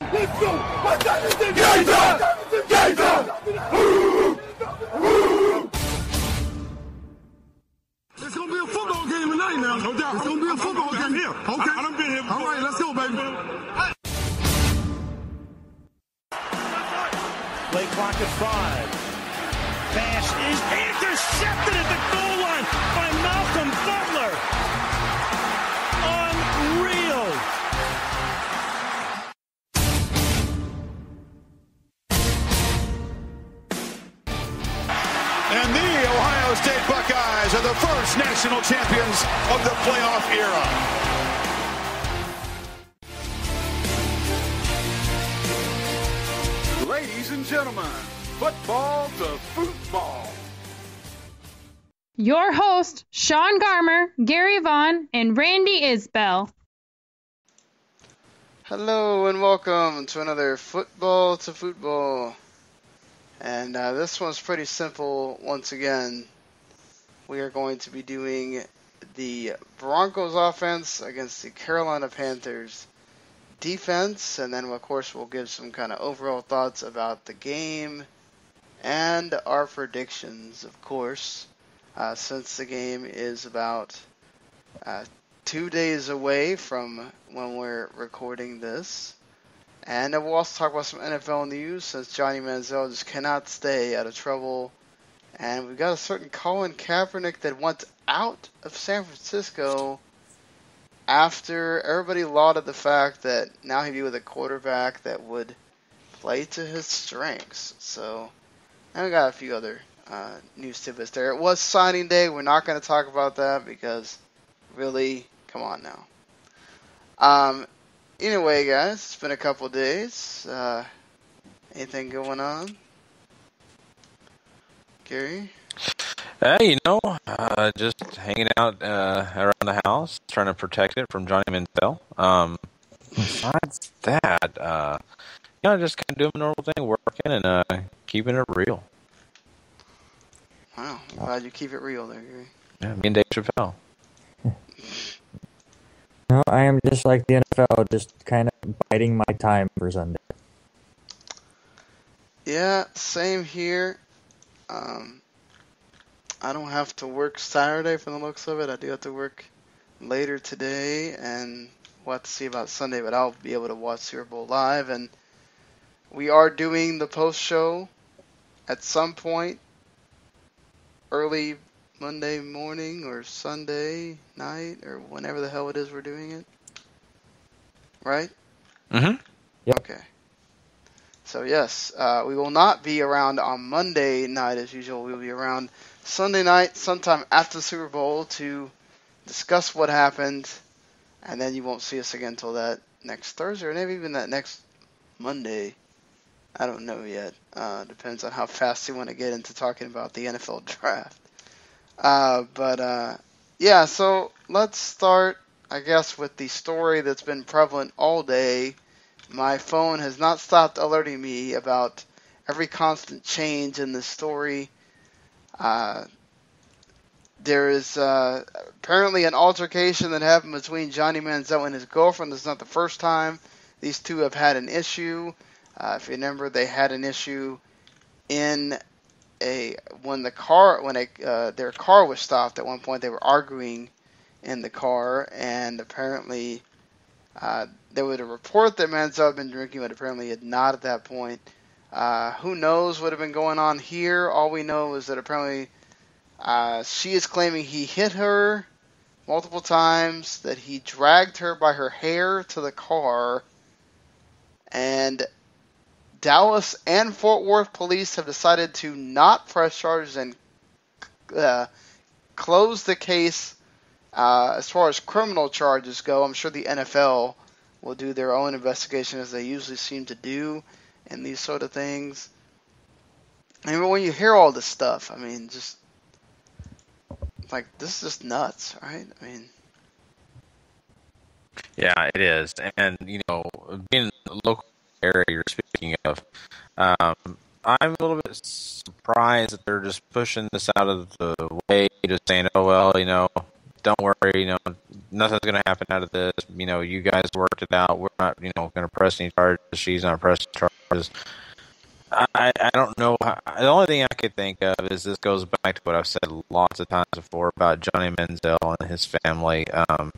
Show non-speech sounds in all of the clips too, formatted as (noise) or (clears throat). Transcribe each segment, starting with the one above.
Let's go! Gator! Gator! It's gonna be a football game tonight now. No doubt. It's gonna be a football game here. Okay. I, I done been here before. All right, let's go, baby. Play clock at five. Pass is intercepted at the goal line by Malcolm Butler. State Buckeyes are the first national champions of the playoff era. Ladies and gentlemen, football to futbol. Your host, Sean Garmer, Gary Vaughn, and Randy Isbell. Hello and welcome to another Football to Futbol. And uh, this one's pretty simple once again. We are going to be doing the Broncos offense against the Carolina Panthers defense, and then of course we'll give some kind of overall thoughts about the game and our predictions, of course, uh, since the game is about uh, two days away from when we're recording this. And we'll also talk about some NFL news since Johnny Manziel just cannot stay out of trouble. And we've got a certain Colin Kaepernick that wants out of San Francisco after everybody lauded the fact that now he'd be with a quarterback that would play to his strengths. So, and we got a few other uh, news tidbits there. It was signing day. We're not going to talk about that because, really, come on now. Um, anyway, guys, it's been a couple days. Uh, anything going on? Gary? Uh, you know, uh, just hanging out uh, around the house, trying to protect it from Johnny Manziel. Um, besides that, uh, you know, just kind of doing the normal thing, working and uh, keeping it real. Wow, I'm glad you keep it real there, Gary. Yeah, me and Dave Chappelle. (laughs) No, I am just like the NFL, just kind of biding my time for Sunday. Yeah, same here. Um, I don't have to work Saturday from the looks of it. I do have to work later today, and we'll have to see about Sunday, but I'll be able to watch Super Bowl live. And we are doing the post show at some point early Monday morning or Sunday night or whenever the hell it is we're doing it. Right? Mm-hmm. Okay. So yes, uh, we will not be around on Monday night as usual. We'll be around Sunday night, sometime after the Super Bowl, to discuss what happened, and then you won't see us again until that next Thursday, or maybe even that next Monday. I don't know yet. Uh, depends on how fast you want to get into talking about the NFL draft. Uh, but uh, yeah, so let's start, I guess, with the story that's been prevalent all day. My phone has not stopped alerting me about every constant change in the story. Uh, there is uh, apparently an altercation that happened between Johnny Manziel and his girlfriend. This is not the first time these two have had an issue. Uh, if you remember, they had an issue in a when the car when a uh, their car was stopped at one point. They were arguing in the car, and apparently uh, there was a report that Manziel had been drinking, but apparently he had not at that point. Uh, who knows what had been going on here? All we know is that apparently uh, she is claiming he hit her multiple times, that he dragged her by her hair to the car, and Dallas and Fort Worth police have decided to not press charges and uh, close the case uh, as far as criminal charges go. I'm sure the NFL will do their own investigation as they usually seem to do in these sort of things. Mean, when you hear all this stuff, I mean, just like this is just nuts, right? I mean, Yeah, it is. And, you know, being local area you're speaking of, um, I'm a little bit surprised that they're just pushing this out of the way, just saying, oh, well, you know, don't worry, you know, nothing's going to happen out of this. You know, you guys worked it out. We're not, you know, going to press any charges. She's not pressing charges. I, I don't know. How, the only thing I could think of is this goes back to what I've said lots of times before about Johnny Manziel and his family. Um,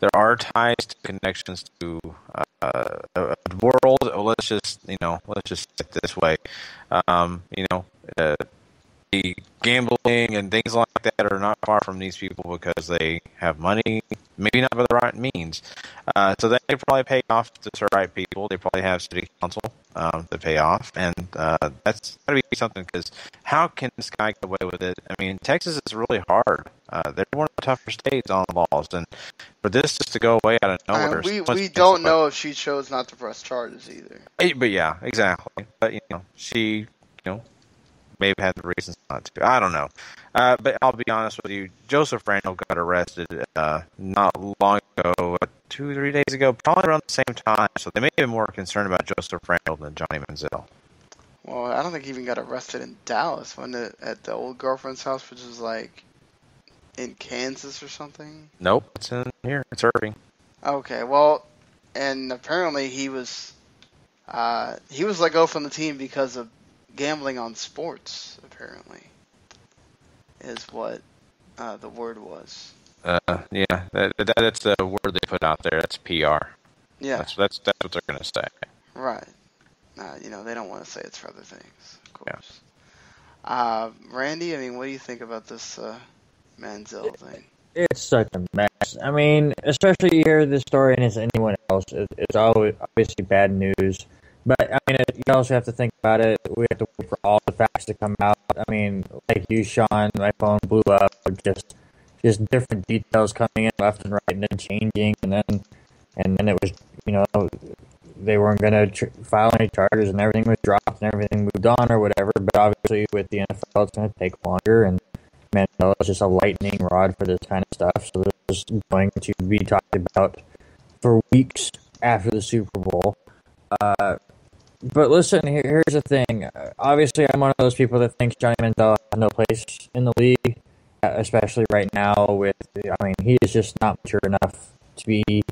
there are ties to connections to uh, a world. Let's just you know, let's just say it this way. Um, you know, uh, the gambling and things like that are not far from these people because they have money, maybe not by the right means. Uh, so they probably pay off to the right people. They probably have city council um, to pay off, and uh, that's got to be something. Because how can this guy get away with it? I mean, Texas is really hard. Uh, they're one of the tougher states on the laws, and for this just to go away out of nowhere, we we don't know if she chose not to press charges either. Eh, But yeah, exactly. But you know, she, you know, may have had the reasons not to. I don't know. Uh, but I'll be honest with you, Joseph Randle got arrested uh, not long ago, two three days ago, probably around the same time. So they may have been more concerned about Joseph Randle than Johnny Manziel. Well, I don't think he even got arrested in Dallas when the, at the old girlfriend's house, which is like in Kansas or something. Nope, it's in here. It's Irving. Okay, well, and apparently he was uh, he was let go from the team because of gambling on sports. Apparently, is what uh, the word was. Uh, yeah, that, that, that's the word they put out there. That's PR. Yeah, That's that's that's what they're gonna say. right. Uh, you know, they don't want to say it's for other things, of course. Uh, Randy, I mean, what do you think about this uh, Manziel thing? It's such a mess. I mean, especially you hear this story and it's anyone else. It, it's always obviously bad news. But I mean, you also have to think about it. We have to wait for all the facts to come out. I mean, like you, Sean, my phone blew up. Just, just different details coming in left and right, and then changing, and then, and then it was, you know, they weren't going to tr- file any charges, and everything was dropped, and everything moved on, or whatever. But obviously, with the NFL, it's going to take longer, and Manziel is just a lightning rod for this kind of stuff. So this is going to be talked about for weeks after the Super Bowl. Uh, but listen, here, here's the thing. Obviously, I'm one of those people that thinks Johnny Manziel has no place in the league, especially right now. With, I mean, he is just not mature enough to be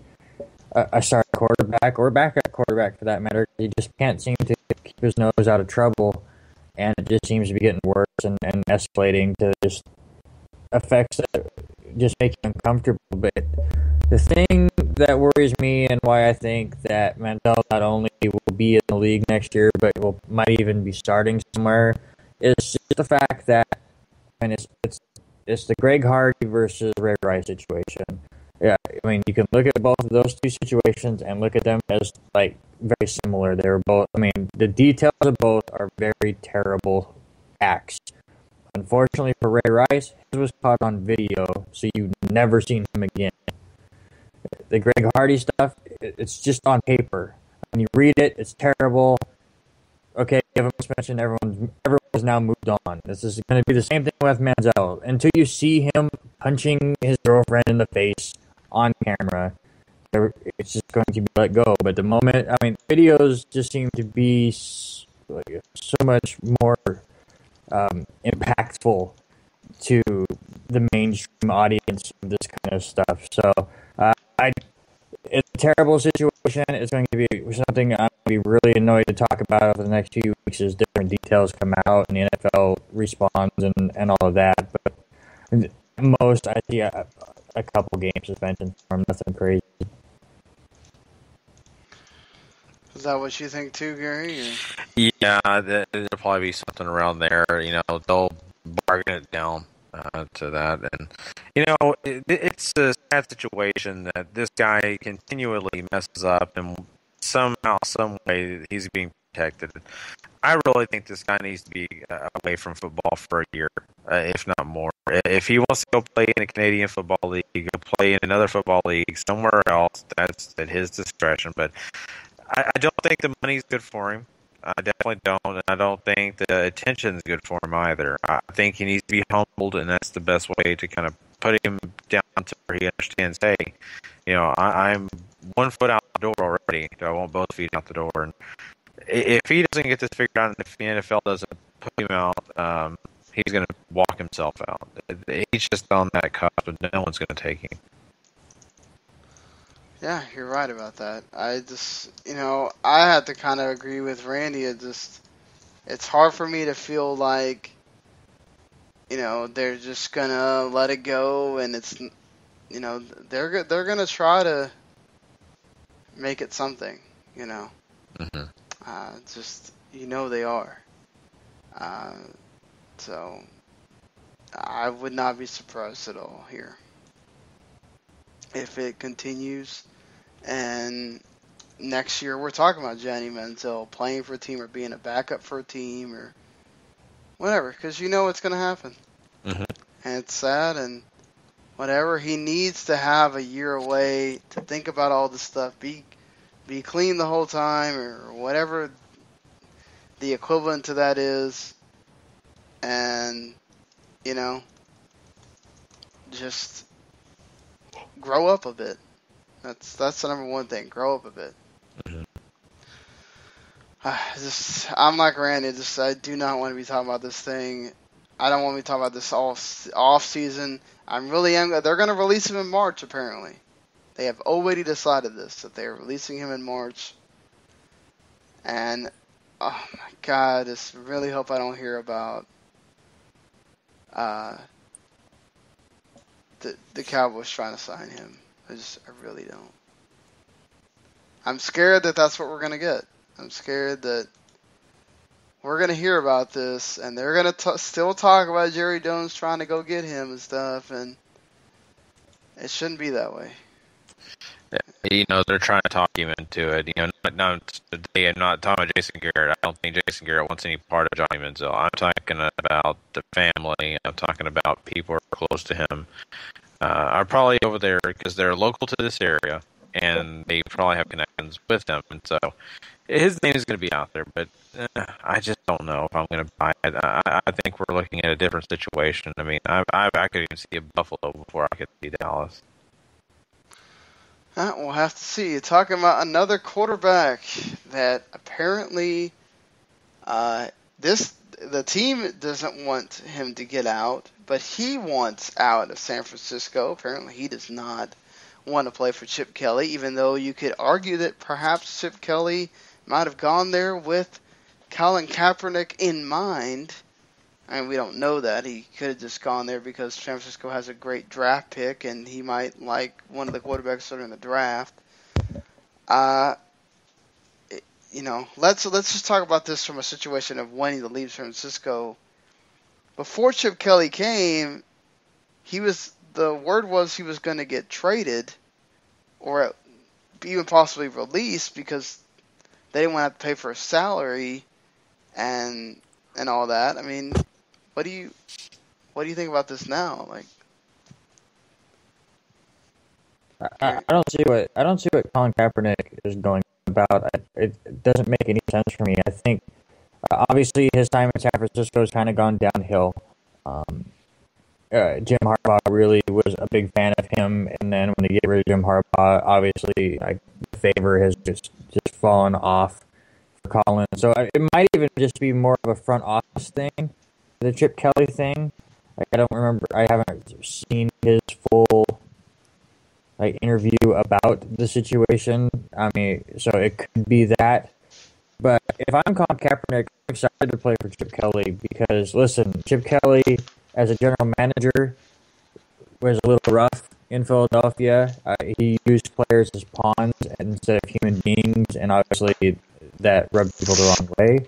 a, a starting quarterback or backup quarterback for that matter. He just can't seem to keep his nose out of trouble, and it just seems to be getting worse and, and escalating to just effects that just make you uncomfortable. But the thing that worries me and why I think that Manziel not only will be in the league next year, but will might even be starting somewhere, is just the fact that mean it's it's it's the Greg Hardy versus Ray Rice situation. Yeah, I mean you can look at both of those two situations and look at them as like very similar. They're both. I mean the details of both are very terrible acts. Unfortunately for Ray Rice, his was caught on video, so you've never seen him again. The Greg Hardy stuff, it's just on paper. When you read it, it's terrible. Okay, give him suspension. Everyone's everyone's now moved on. This is going to be the same thing with Manziel. Until you see him punching his girlfriend in the face on camera, it's just going to be let go. But the moment, I mean, videos just seem to be s- so much more um, impactful to the mainstream audience of this kind of stuff. So, uh, I it's a terrible situation. It's going to be something I'm going to be really annoyed to talk about over the next few weeks as different details come out and the NFL responds and, and all of that. But most, I see a, a couple game suspension for him. Nothing crazy. Is that what you think too, Gary? Or? Yeah, th- there'll probably be something around there. You know, they'll bargain it down uh, to that, and you know, it, it's a sad situation that this guy continually messes up, and somehow, some way, he's being protected. I really think this guy needs to be uh, away from football for a year, uh, if not more. If he wants to go play in a Canadian football league, play in another football league somewhere else, that's at his discretion. But I, I don't think the money's good for him. I definitely don't, and I don't think the attention's good for him either. I think he needs to be humbled, and that's the best way to kind of put him down to where he understands. Hey, you know, I, I'm one foot out the door already. So I want both feet out the door. And if he doesn't get this figured out, and if the NFL doesn't put him out, um, he's going to walk himself out. He's just on that cusp, but no one's going to take him. Yeah, you're right about that. I just, you know, I had to kind of agree with Randy. It just, it's hard for me to feel like, you know, they're just gonna let it go, and it's, you know, they're they're gonna try to make it something, you know. Mm-hmm. Uh, just, you know, they are. Uh, so, I would not be surprised at all here if it continues. And next year, we're talking about Johnny Manziel playing for a team or being a backup for a team or whatever, because you know what's going to happen. Mhm. And it's sad and whatever. He needs to have a year away to think about all this stuff. Be be clean the whole time or whatever the equivalent to that is. And you know, just grow up a bit. That's that's the number one thing. Grow up a bit. Mhm. (sighs) I just I'm like Randy. Just I do not want to be talking about this thing. I don't want to be talking about this all off season. I'm really am. They're going to release him in March. Apparently, they have already decided this that they're releasing him in March. And oh my God, I just really hope I don't hear about uh, the the Cowboys trying to sign him. I just I really don't. I'm scared that that's what we're gonna get. I'm scared that we're gonna hear about this, and they're gonna t- still talk about Jerry Jones trying to go get him and stuff, and it shouldn't be that way. Yeah, You know, they're trying to talk him into it. You know, not, not today. I'm not talking about Jason Garrett. I don't think Jason Garrett wants any part of Johnny Manziel. I'm talking about the family. I'm talking about people who are close to him. Uh, are probably over there because they're local to this area, and they probably have connections with them. And so, his name is going to be out there. But uh, I just don't know if I'm going to buy it. I, I think we're looking at a different situation. I mean, I, I, I could even see a Buffalo before I could see Dallas. We'll have to see. you Talking about another quarterback that apparently uh, this the team doesn't want him to get out, but he wants out of San Francisco. Apparently, he does not want to play for Chip Kelly, even though you could argue that perhaps Chip Kelly might have gone there with Colin Kaepernick in mind. I mean, we don't know that. He could have just gone there because San Francisco has a great draft pick, and he might like one of the quarterbacks that are in the draft. Uh, you know, let's let's just talk about this from a situation of wanting to leave San Francisco. Before Chip Kelly came, he was the word was he was going to get traded, or even possibly released because they didn't want to have to pay for a salary and and all that. I mean, what do you what do you think about this now? Like, I, I don't see what I don't see what Colin Kaepernick is going about. I, it, it doesn't make any sense for me. I think obviously his time in San Francisco has kind of gone downhill. Um, uh, Jim Harbaugh really was a big fan of him, and then when they get rid of Jim Harbaugh, obviously like favor has just just fallen off for Colin. So I, it might even just be more of a front office thing, the Chip Kelly thing. Like I don't remember. I haven't seen his full like interview about the situation. I mean, so it could be that. But if I'm Colin Kaepernick, I'm excited to play for Chip Kelly because listen, Chip Kelly as a general manager was a little rough in Philadelphia. Uh, he used players as pawns instead of human beings, and obviously that rubbed people the wrong way.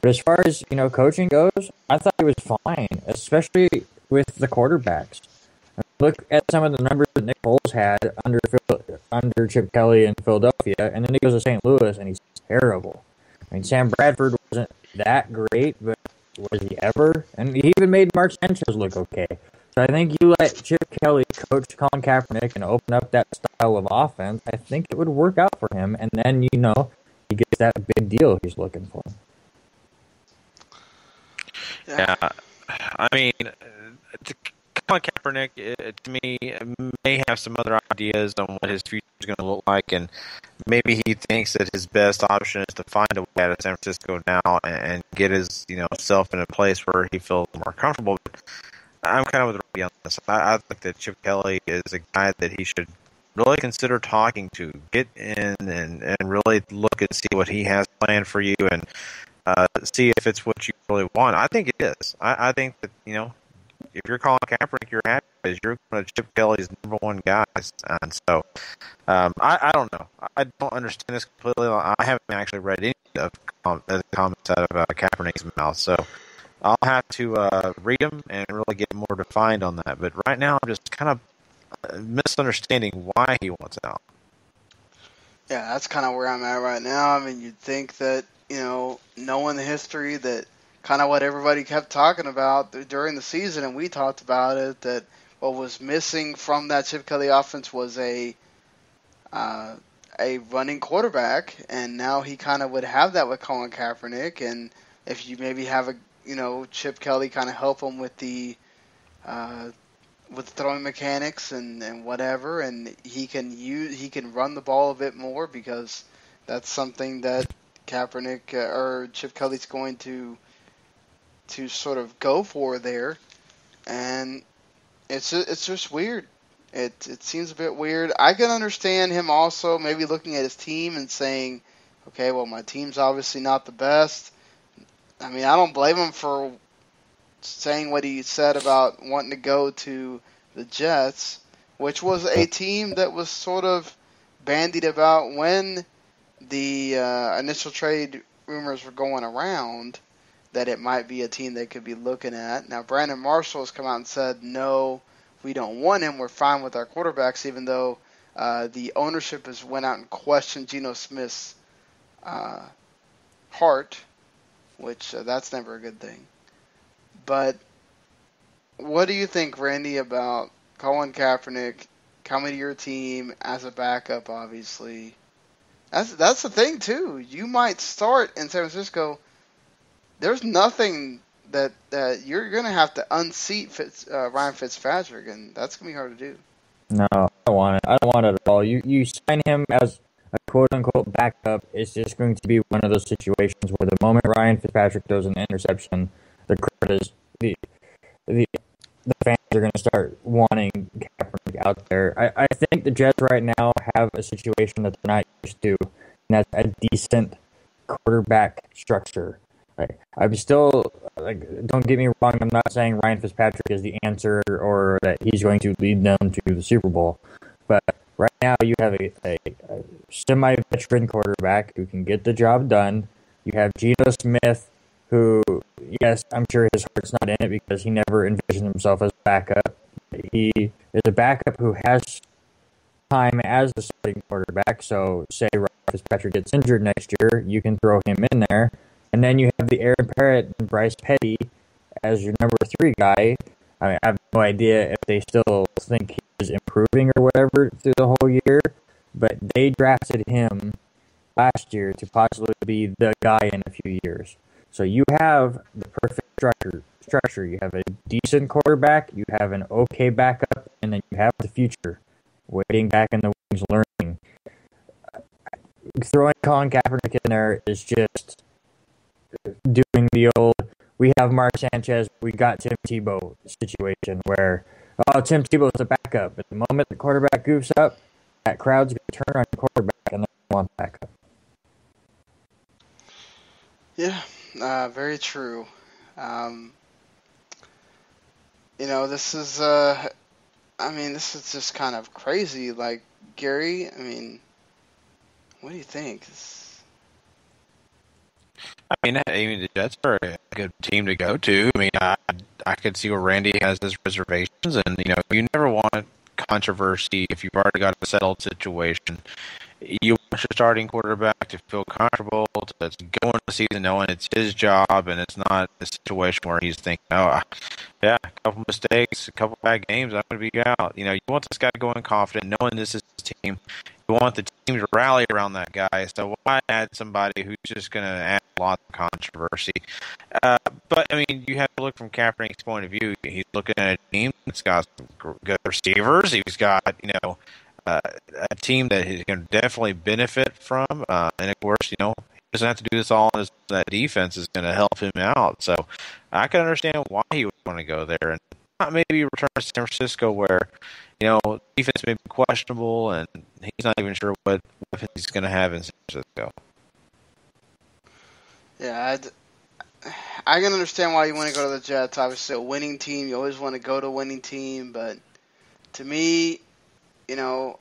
But as far as you know, coaching goes, I thought he was fine, especially with the quarterbacks. Look at some of the numbers that Nick Foles had under under Chip Kelly in Philadelphia, and then he goes to St. Louis and he's terrible. I mean, Sam Bradford wasn't that great, but was he ever? And he even made Mark Sanchez look okay. So I think you let Chip Kelly coach Colin Kaepernick and open up that style of offense. I think it would work out for him, and then you know he gets that big deal he's looking for. Yeah, I mean, uh, t- Colin Kaepernick, uh, to me, may have some other ideas on what his future is going to look like, and maybe he thinks that his best option is to find a way out of San Francisco now and get his you know self in a place where he feels more comfortable. But I'm kind of with Randy on this. I, I think that Chip Kelly is a guy that he should really consider talking to, get in and, and really look and see what he has planned for you and uh, see if it's what you really want. I think it is. I, I think that, you know, if you're Colin Kaepernick, you're happy because you're going to Chip Kelly's number one guys. And so, um, I, I don't know. I don't understand this completely. I haven't actually read any of the comments out of uh, Kaepernick's mouth. So, I'll have to uh, read them and really get more defined on that. But right now, I'm just kind of uh, misunderstanding why he wants out. Yeah, that's kind of where I'm at right now. I mean, you'd think that you know, knowing the history that kind of what everybody kept talking about during the season, and we talked about it that what was missing from that Chip Kelly offense was a uh, a running quarterback, and now he kind of would have that with Colin Kaepernick, and if you maybe have a you know Chip Kelly kind of help him with the uh, with throwing mechanics and, and whatever, and he can use he can run the ball a bit more because that's something that Kaepernick uh, or Chip Kelly's going to to sort of go for there, and it's it's just weird. It it seems a bit weird. I can understand him also maybe looking at his team and saying, okay, well my team's obviously not the best. I mean, I don't blame him for saying what he said about wanting to go to the Jets, which was a team that was sort of bandied about when the uh, initial trade rumors were going around that it might be a team they could be looking at. Now, Brandon Marshall has come out and said, no, we don't want him. We're fine with our quarterbacks, even though uh, the ownership has went out and questioned Geno Smith's uh, heart, which uh, that's never a good thing. But what do you think, Randy, about Colin Kaepernick coming to your team as a backup, obviously? That's that's the thing too. You might start in San Francisco. There's nothing that that you're gonna have to unseat Fitz, uh, Ryan Fitzpatrick, and that's gonna be hard to do. No, I don't want it. I don't want it at all. You you sign him as a quote unquote backup. It's just going to be one of those situations where the moment Ryan Fitzpatrick throws an interception, the crowd is the the the fans are going to start wanting Kaepernick out there. I, I think the Jets right now have a situation that they're not used to, and that's a decent quarterback structure. Like, I'm still like, don't get me wrong. I'm not saying Ryan Fitzpatrick is the answer or that he's going to lead them to the Super Bowl, but right now you have a, a, a semi-veteran quarterback who can get the job done. You have Geno Smith, who, yes, I'm sure his heart's not in it because he never envisioned himself as a backup. He is a backup who has time as the starting quarterback. So, say Ryan Fitzpatrick gets injured next year, you can throw him in there. And then you have the Aaron Parrott and Bryce Petty as your number three guy. I, mean, I have no idea if they still think he improving or whatever through the whole year, but they drafted him last year to possibly be the guy in a few years. So you have the perfect structure. Structure. You have a decent quarterback. You have an okay backup, and then you have the future waiting back in the wings, learning. Throwing Colin Kaepernick in there is just doing the old. We have Mark Sanchez. We got Tim Tebow situation where oh Tim Tebow's the backup. At the moment the quarterback goofs up, that crowd's to turn on the quarterback and they want backup. Yeah, uh, very true. Um, you know, this is, uh, I mean, this is just kind of crazy. Like, Gary, I mean, what do you think? I mean, I mean, the Jets are a good team to go to. I mean, I, I could see where Randy has his reservations, and you know, you never want controversy if you've already got a settled situation. You want your starting quarterback to feel comfortable to, to go into the season knowing it's his job and it's not a situation where he's thinking, oh, yeah, a couple mistakes, a couple bad games, I'm going to be out. You know, you want this guy going confident, knowing this is his team. You want the team to rally around that guy. So why add somebody who's just going to add a lot of controversy? Uh, but I mean, you have to look from Kaepernick's point of view. He's looking at a team that's got good receivers. He's got you know uh, a team that he can definitely benefit from. Uh, and of course, you know, he doesn't have to do this all. His, that defense is going to help him out. So I can understand why he would want to go there and not maybe return to San Francisco where, you know, defense may be questionable and he's not even sure what weapons he's going to have in San Francisco. Yeah, I'd, I can understand why you want to go to the Jets. Obviously, a winning team. You always want to go to a winning team, but to me, you know,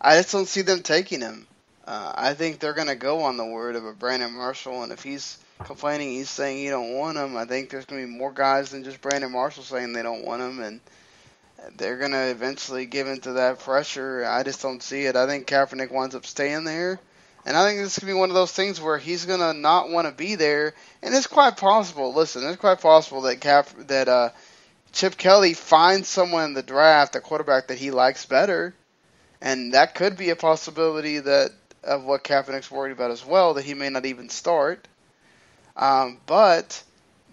I just don't see them taking him. Uh, I think they're going to go on the word of a Brandon Marshall, and if he's complaining, he's saying he don't want him. I think there's going to be more guys than just Brandon Marshall saying they don't want him, and they're going to eventually give into that pressure. I just don't see it. I think Kaepernick winds up staying there, and I think this to be one of those things where he's to not want to be there, and it's quite possible. Listen, it's quite possible that Cap that uh, Chip Kelly finds someone in the draft, a quarterback that he likes better, and that could be a possibility that of what Kaepernick's worried about as well, that he may not even start. Um, but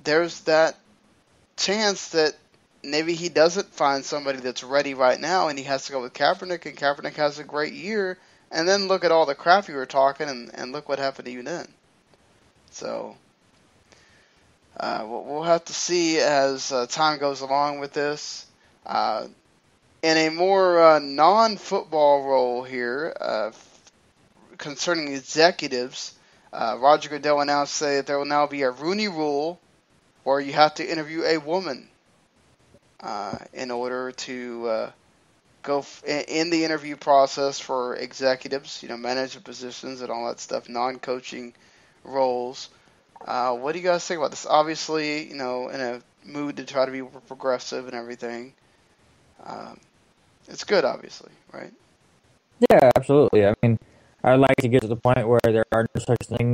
there's that chance that maybe he doesn't find somebody that's ready right now, and he has to go with Kaepernick, and Kaepernick has a great year, and then look at all the crap you were talking, and, and look what happened to you then. So uh, we'll have to see as uh, time goes along with this. Uh, in a more uh, non-football role here, uh, concerning executives, uh, Roger Goodell announced that there will now be a Rooney Rule, where you have to interview a woman in order to go f- in the interview process for executives, you know, management positions and all that stuff, non-coaching roles. Uh, what do you guys think about this? Obviously, you know, in a mood to try to be progressive and everything. Um, it's good, obviously, right? Yeah, absolutely. I mean, I'd like to get to the point where there are no such things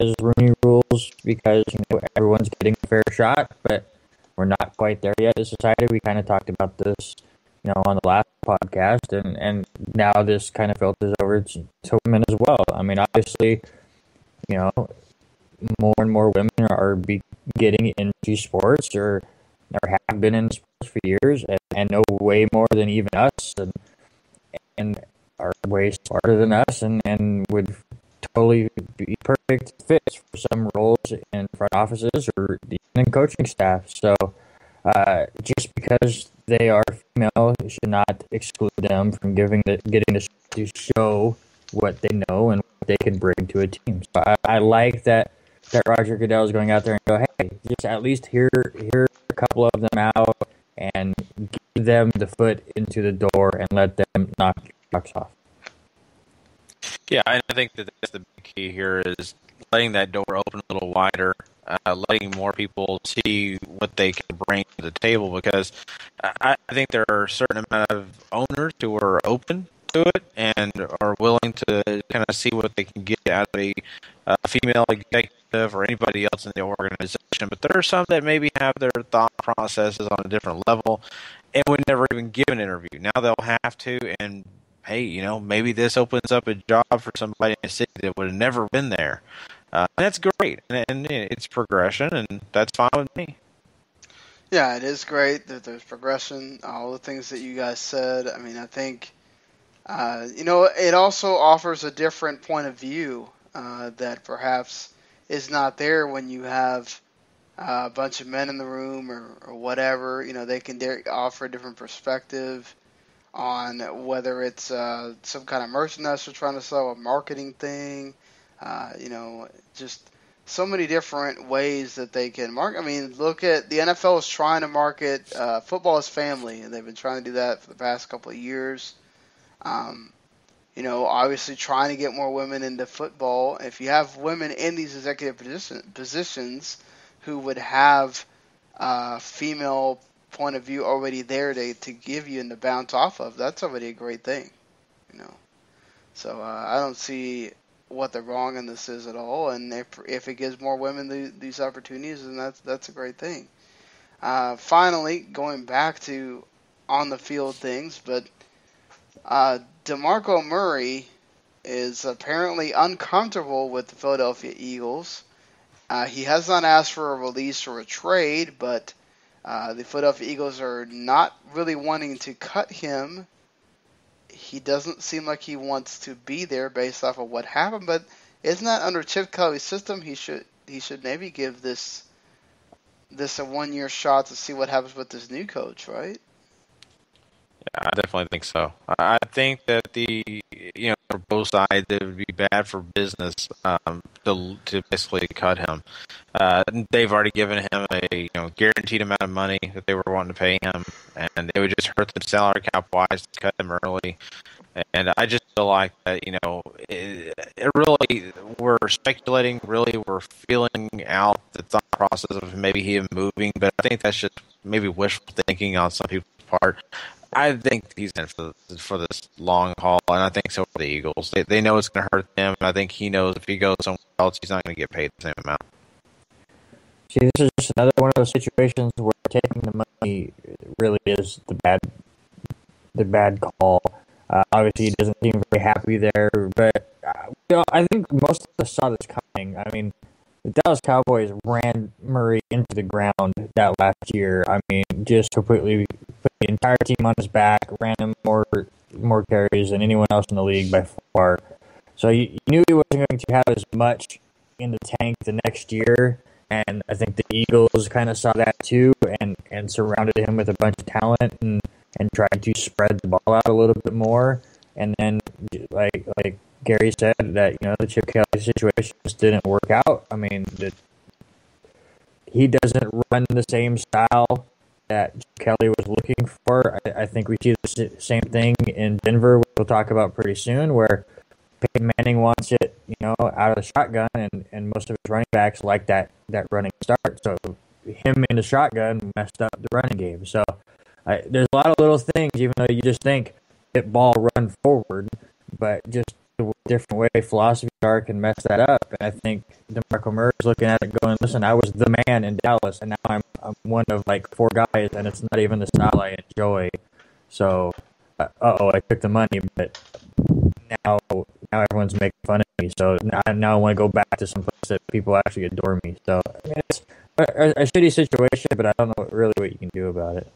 as Rooney rules because you know everyone's getting a fair shot, but we're not quite there yet as a society. We kind of talked about this, you know, on the last podcast, and and now this kind of filters over to, to women as well. I mean, obviously, you know, more and more women are be getting into sports or or have been in sports for years and, and know way more than even us and and are way smarter than us and, and would totally be perfect fits for some roles in front offices or even in coaching staff. So uh, just because they are female should not exclude them from giving the, getting to show what they know and what they can bring to a team. So I, I like that that Roger Goodell is going out there and go, hey, just at least hear hear a couple of them out and give them the foot into the door and let them knock bucks off. Yeah, I think that that's the key here is letting that door open a little wider, uh, letting more people see what they can bring to the table. Because I, I think there are a certain amount of owners who are open to it and are willing to kind of see what they can get out of a, a female executive or anybody else in the organization. But there are some that maybe have their thought processes on a different level and would never even give an interview. Now they'll have to, and hey, you know, maybe this opens up a job for somebody in the city that would have never been there. Uh, and that's great, and, and it's progression, and that's fine with me. Yeah, it is great that there's progression. All the things that you guys said. I mean, I think uh, you know, it also offers a different point of view uh, that perhaps is not there when you have uh, a bunch of men in the room or, or whatever. You know, they can offer a different perspective on whether it's uh, some kind of merchandise they're trying to sell, a marketing thing. Uh, you know, just so many different ways that they can market. I mean, look at the NFL is trying to market uh, football as family, and they've been trying to do that for the past couple of years. Um, you know, obviously trying to get more women into football. If you have women in these executive position, positions who would have a female point of view already there to, to give you and to bounce off of, that's already a great thing. You know, so uh, I don't see what the wrong in this is at all. And if if it gives more women the, these opportunities, then that's that's a great thing. Uh, finally, going back to on the field things, but uh, DeMarco Murray is apparently uncomfortable with the Philadelphia Eagles. Uh, he has not asked for a release or a trade, but uh, the Philadelphia Eagles are not really wanting to cut him. He doesn't seem like he wants to be there based off of what happened, but isn't that under Chip Kelly's system? He should he should maybe give this this a one year shot to see what happens with this new coach, right? Yeah, I definitely think so. I think that the you know for both sides it would be bad for business um, to to basically cut him. Uh, they've already given him a you know guaranteed amount of money that they were wanting to pay him, and it would just hurt the salary cap wise to cut him early. And I just feel like that you know it, it really we're speculating, really we're feeling out the thought process of maybe him moving, but I think that's just maybe wishful thinking on some people's part. I think he's in for for this long haul, and I think so for the Eagles. They they know it's going to hurt them, and I think he knows if he goes somewhere else, he's not going to get paid the same amount. See, this is just another one of those situations where taking the money really is the bad the bad call. Uh, obviously, he doesn't seem very happy there, but uh, you know, I think most of us saw this coming. I mean, the Dallas Cowboys ran Murray into the ground that last year. I mean, just completely put the entire team on his back, ran him more more carries than anyone else in the league by far. So you, knew he wasn't going to have as much in the tank the next year, and I think the Eagles kind of saw that too, and and surrounded him with a bunch of talent and and tried to spread the ball out a little bit more. And then, like like Gary said that you know the Chip Kelly situation just didn't work out. I mean, he doesn't run the same style that Kelly was looking for. I, I think we see the same thing in Denver, which we'll talk about pretty soon, where Peyton Manning wants it, you know, out of the shotgun, and, and most of his running backs like that that running start. So him in the shotgun messed up the running game. So I, there's a lot of little things, even though you just think hit ball, run forward, but just different way philosophy are can mess that up. And I think DeMarco Murray is looking at it going, listen, I was the man in Dallas, and now I'm, I'm one of like four guys, and it's not even the style I enjoy. So, uh oh, I took the money, but now now everyone's making fun of me. So now, now I want to go back to some place that people actually adore me. So I mean, it's a, a shitty situation, but I don't know really what you can do about it.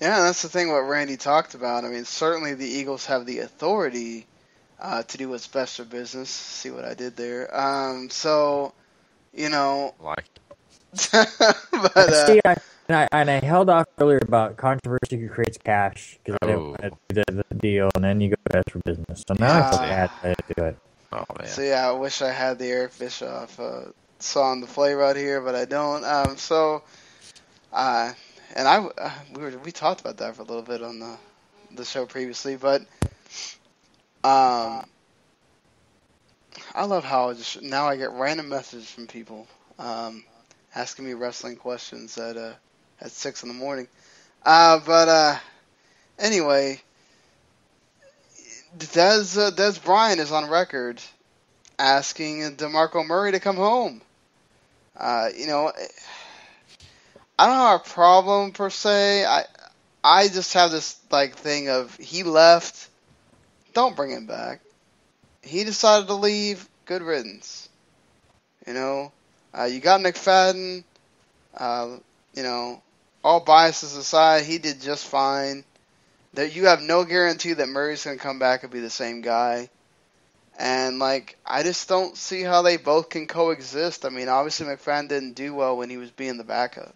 Yeah, that's the thing what Randy talked about. I mean, certainly the Eagles have the authority uh, to do what's best for business. See what I did there. Um, so, you know, like, (laughs) but uh, See, I, and I and I held off earlier about controversy creates cash because I didn't Oh. want to do the deal, and then you go best for business. So now I feel Yeah. bad that I do it. oh man, So yeah, I wish I had the Eric Bischoff uh, song to play right here, but I don't. Um, so, uh, and I uh, we were we talked about that for a little bit on the the show previously, but um, I love how I just now I get random messages from people um, asking me wrestling questions at uh, at six in the morning. Uh, but uh, anyway, Dez uh, Dez Bryant is on record asking DeMarco Murray to come home. Uh, you know, I don't have a problem per se. I I just have this like thing of he left, don't bring him back. He decided to leave. Good riddance. You know, uh, you got McFadden. Uh, you know, all biases aside, he did just fine. That you have no guarantee that Murray's gonna come back and be the same guy. And like, I just don't see how they both can coexist. I mean, obviously McFadden didn't do well when he was being the backup.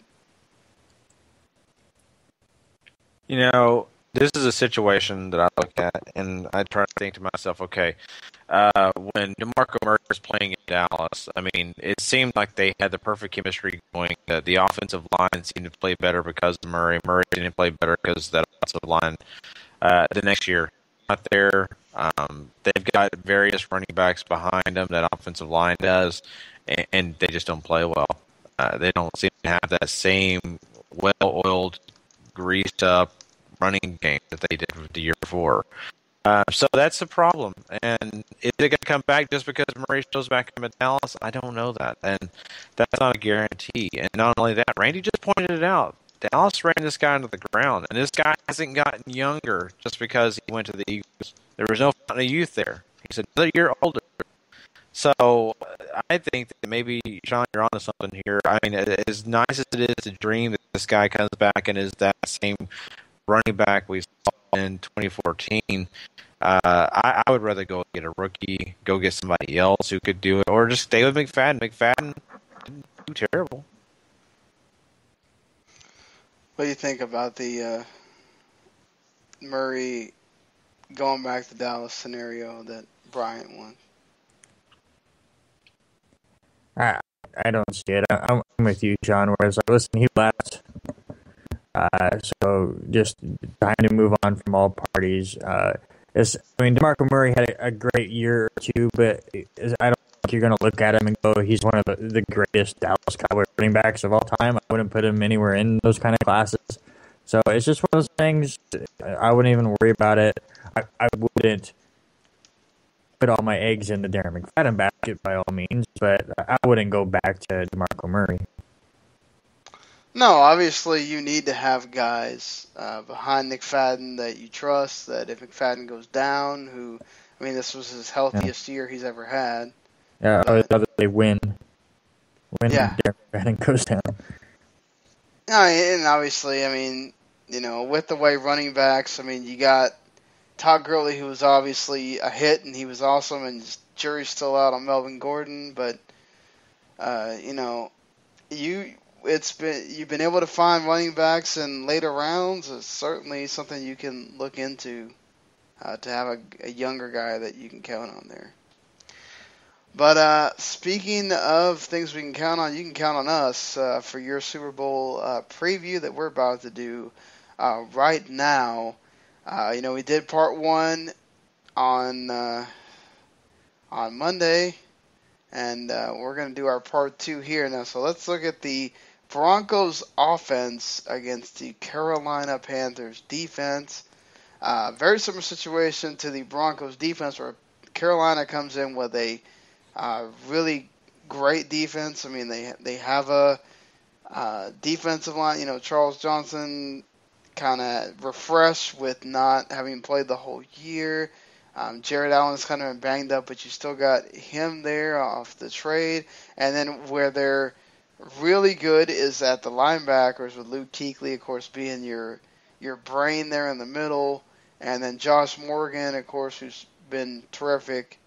You know, this is a situation that I look at and I try to think to myself, okay, uh, when DeMarco Murray was playing in Dallas, I mean, it seemed like they had the perfect chemistry going. That the offensive line seemed to play better because of Murray. Murray didn't play better because that offensive line. Uh, the next year, not there. Um, they've got various running backs behind them. That offensive line does, and, and they just don't play well. Uh, they don't seem to have that same well-oiled, greased-up running game that they did the year before. Uh, so that's the problem. And is it going to come back just because shows back at Dallas? I don't know that. And that's not a guarantee. And not only that, Randy just pointed it out. Dallas ran this guy into the ground, and this guy hasn't gotten younger just because he went to the Eagles. There was no of youth there. He's another year older. So I think that maybe Sean, you're onto something here. I mean, as nice as it is to dream that this guy comes back and is that same running back we saw in 2014, uh, I, I would rather go get a rookie, go get somebody else who could do it, or just stay with McFadden. McFadden didn't do terrible. What do you think about the uh, Murray going back to Dallas scenario that Bryant won? I I don't see it. I'm, I'm with you, John. Whereas, like, listen, he left, uh, so just time to move on from all parties. Uh, I mean, DeMarco Murray had a, a great year or two, but I don't think you're going to look at him and go, he's one of the, the greatest Dallas Cowboy running backs of all time. I wouldn't put him anywhere in those kind of classes. So it's just one of those things. I wouldn't even worry about it. I, I wouldn't put all my eggs in the Darren McFadden basket by all means, but I wouldn't go back to DeMarco Murray. No, obviously you need to have guys uh, behind McFadden that you trust. That if McFadden goes down, who I mean, this was his healthiest yeah. year he's ever had. Yeah, but, or they win. When yeah. McFadden goes down. No, and obviously, I mean, you know, with the way running backs, I mean, you got Todd Gurley, who was obviously a hit and he was awesome, and jury's still out on Melvin Gordon, but uh, you know, you it's been you've been able to find running backs in later rounds. It's certainly something you can look into uh, to have a, a, younger guy that you can count on there. But uh, speaking of things we can count on, you can count on us uh, for your Super Bowl uh, preview that we're about to do uh, right now. Uh, you know, we did part one on on Monday, and we're going to do our part two here now. So let's look at the Broncos offense against the Carolina Panthers defense. Uh, very similar situation to the Broncos defense, where Carolina comes in with a uh, really great defense. I mean, they they have a uh, defensive line. You know, Charles Johnson kind of refreshed with not having played the whole year. Um, Jared Allen's kind of been banged up, but you still got him there off the trade. And then where they're really good is at the linebackers with Luke Kuechly, of course, being your your brain there in the middle, and then Josh Norman, of course, who's been terrific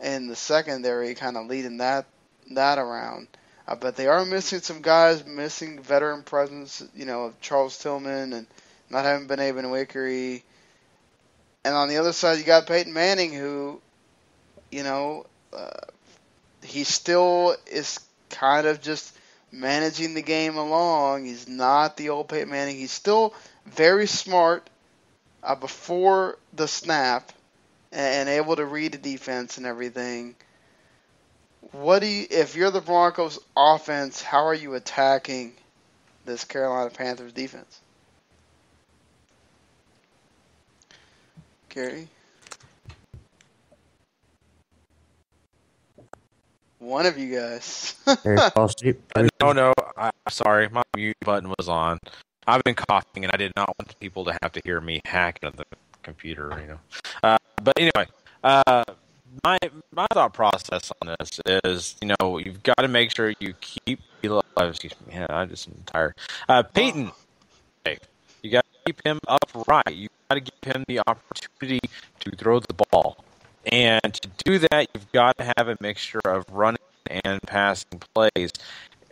in the secondary, kind of leading that that around. Uh, but they are missing some guys, missing veteran presence, you know, of Charles Tillman and not having been able to Wickery. And on the other side, you got Peyton Manning, who, you know, uh, he still is kind of just managing the game along. He's not the old Peyton Manning. He's still very smart uh, before the snap and, able to read the defense and everything. What do you, if you're the Broncos offense, how are you attacking this Carolina Panthers defense? Gary? One of you guys. (laughs) (laughs) no, no. I'm sorry, my mute button was on. I've been coughing, and I did not want people to have to hear me hacking at the computer. You know. Uh, but anyway, uh, my my thought process on this is, you know, you've got to make sure you keep. Excuse me. Yeah, I just am tired. Uh, Peyton, (sighs) you got to keep him upright. You got to give him the opportunity to throw the ball. And to do that, you've got to have a mixture of running and passing plays.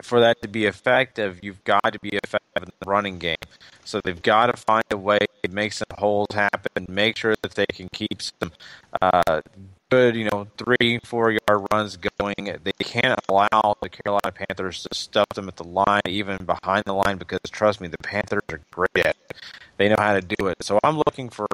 For that to be effective, you've got to be effective in the running game. So they've got to find a way to make some holes happen, make sure that they can keep some uh, good, you know, three, four yard runs going. They can't allow the Carolina Panthers to stuff them at the line, even behind the line, because trust me, the Panthers are great at it. They know how to do it. So I'm looking for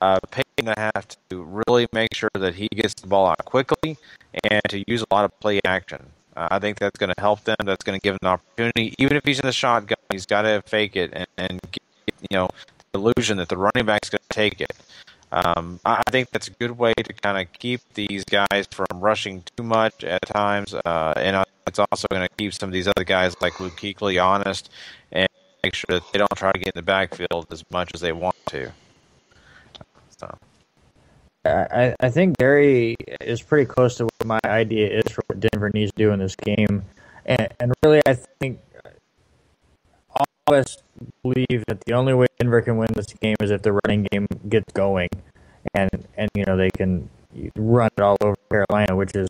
uh, Peyton to have to really make sure that he gets the ball out quickly and to use a lot of play action. Uh, I think that's going to help them. That's going to give them an opportunity. Even if he's in the shotgun, he's got to fake it and, and get, you know the illusion that the running back's going to take it. Um, I think that's a good way to kind of keep these guys from rushing too much at times, uh, and it's also going to keep some of these other guys like Luke Kuechly honest and make sure that they don't try to get in the backfield as much as they want to. So. I, I think Gary is pretty close to what my idea is for what Denver needs to do in this game. And, and really, I think all of us believe that the only way Denver can win this game is if the running game gets going. And, and you know, they can run it all over Carolina, which is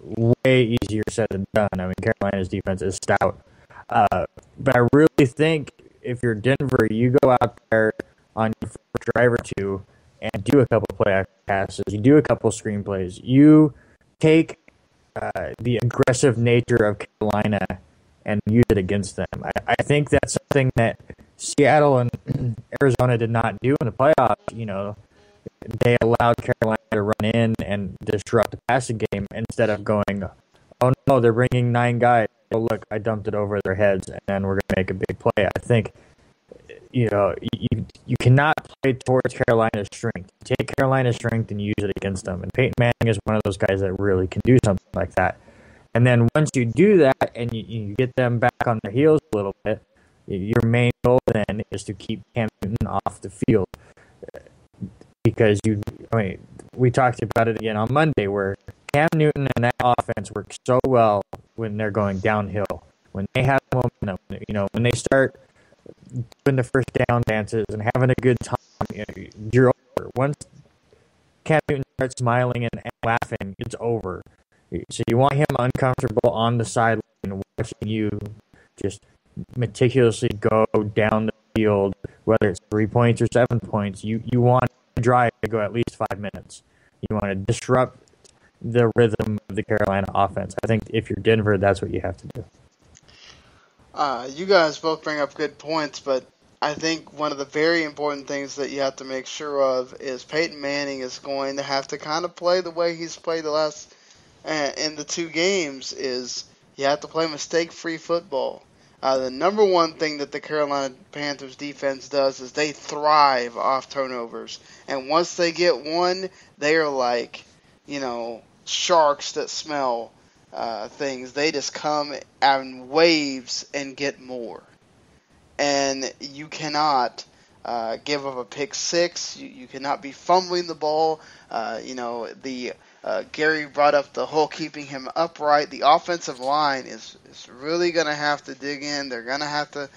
way easier said than done. I mean, Carolina's defense is stout. Uh, but I really think if you're Denver, you go out there on your first drive or two – and do a couple play passes. You do a couple screenplays. You take uh, the aggressive nature of Carolina and use it against them. I, I think that's something that Seattle and (clears throat) Arizona did not do in the playoffs. You know, they allowed Carolina to run in and disrupt the passing game instead of going, "Oh no, they're bringing nine guys." Oh look, I dumped it over their heads, and we're going to make a big play. I think you know, you you cannot play towards Carolina's strength. take Carolina's strength and use it against them. And Peyton Manning is one of those guys that really can do something like that. And then once you do that and you, you get them back on their heels a little bit, your main goal then is to keep Cam Newton off the field. Because you, I mean, we talked about it again on Monday where Cam Newton and that offense works so well when they're going downhill. When they have momentum, you know, when they start doing the first down dances and having a good time, you're over. Once Cam Newton starts smiling and, laughing, it's over. So you want him uncomfortable on the sideline watching you just meticulously go down the field, whether it's three points or seven points. You you want to drive to go at least five minutes. You want to disrupt the rhythm of the Carolina offense. I think if you're Denver, that's what you have to do. Uh, you guys both bring up good points, but I think one of the very important things that you have to make sure of is Peyton Manning is going to have to kind of play the way he's played the last uh, in the two games. Is you have to play mistake-free football. Uh, the number one thing that the Carolina Panthers defense does is they thrive off turnovers, and once they get one, they are like, you know, sharks that smell uh, things. They just come in waves and get more. And you cannot uh, give up a pick six. You, you cannot be fumbling the ball. Uh, you know, the uh, Gary brought up the whole keeping him upright. The offensive line is, is really going to have to dig in. They're going to have to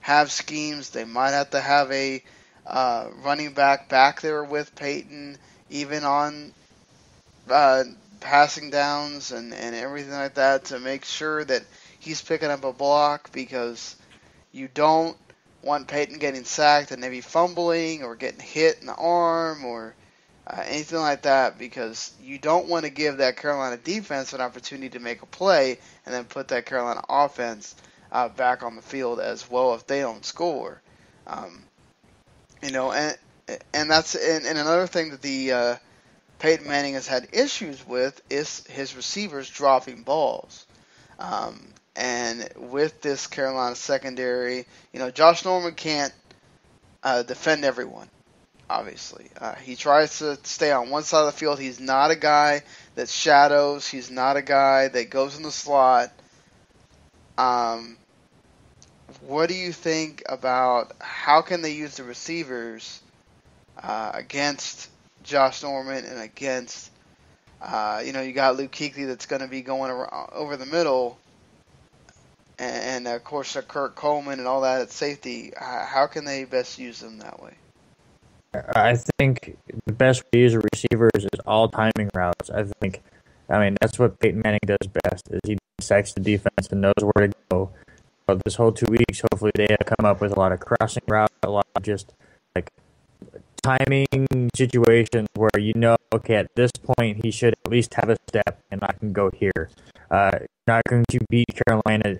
have schemes. They might have to have a uh, running back back there with Peyton, even on uh, passing downs and, and everything like that to make sure that he's picking up a block because you don't want Peyton getting sacked and maybe fumbling or getting hit in the arm or uh, anything like that because you don't want to give that Carolina defense an opportunity to make a play and then put that Carolina offense uh, back on the field as well if they don't score. Um, you know, and and that's and, and another thing that the uh, Peyton Manning has had issues with is his receivers dropping balls. Um, and with this Carolina secondary, you know, Josh Norman can't uh, defend everyone. Obviously, uh, he tries to stay on one side of the field. He's not a guy that shadows. He's not a guy that goes in the slot. Um, what do you think about how can they use the receivers uh, against Josh Norman and against, uh, you know, you got Luke Kuechly that's going to be going over the middle, and, and of course Kurt Coleman and all that at safety. How can they best use them that way? I think the best way to use receivers is all timing routes. I think, I mean, that's what Peyton Manning does best. Is he dissects the defense and knows where to go. But this whole two weeks, hopefully, they come up with a lot of crossing routes, a lot of just like timing situations where you know, okay, at this point he should at least have a step, and I can go here. Uh, not going to beat Carolina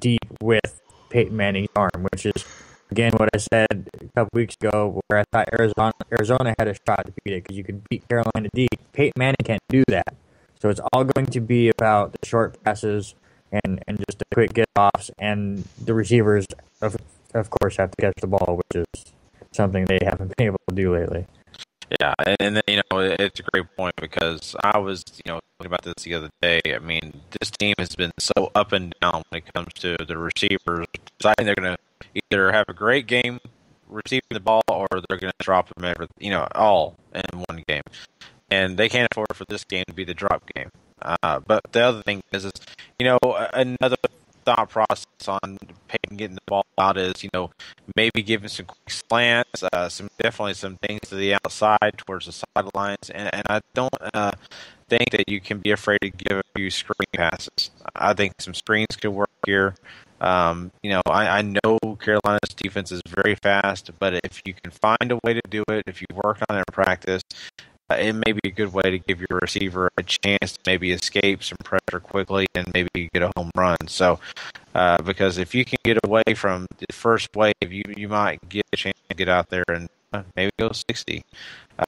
deep with Peyton Manning's arm, which is again what I said a couple weeks ago, where I thought Arizona Arizona had a shot to beat it because you could beat Carolina deep. Peyton Manning can't do that, so it's all going to be about the short passes and and just the quick get offs, and the receivers of of course have to catch the ball, which is something they haven't been able to do lately. Yeah, and, then, you know it's a great point because I was you know talking about this the other day. I mean, this team has been so up and down when it comes to the receivers deciding they're going to either have a great game receiving the ball or they're going to drop them every you know all in one game, and they can't afford for this game to be the drop game. Uh, but the other thing is, is you know another thought process on Peyton getting the ball out is, you know, maybe giving some quick slants, uh, some definitely some things to the outside towards the sidelines, and, and I don't uh, think that you can be afraid to give a few screen passes. I think some screens could work here. Um, you know, I, I know Carolina's defense is very fast, but if you can find a way to do it, if you work on it in practice, uh, it may be a good way to give your receiver a chance to maybe escape some pressure quickly and maybe get a home run. So, uh, because if you can get away from the first wave, you you might get a chance to get out there and uh, maybe go 60.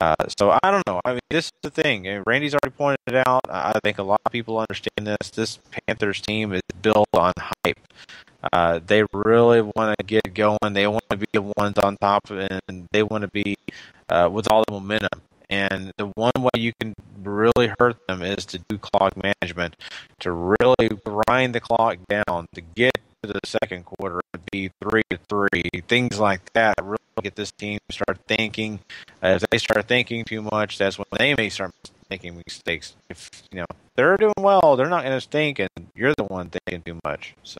Uh, so I don't know. I mean, this is the thing. Randy's already pointed it out. I think a lot of people understand this. This Panthers team is built on hype. Uh, they really want to get going. They want to be the ones on top, and they want to be uh, with all the momentum. And the one way you can really hurt them is to do clock management, to really grind the clock down, to get to the second quarter to be three to three, things like that. Really get this team to start thinking. If they start thinking too much, that's when they may start making mistakes. If you know they're doing well, they're not going to think, and you're the one thinking too much. So.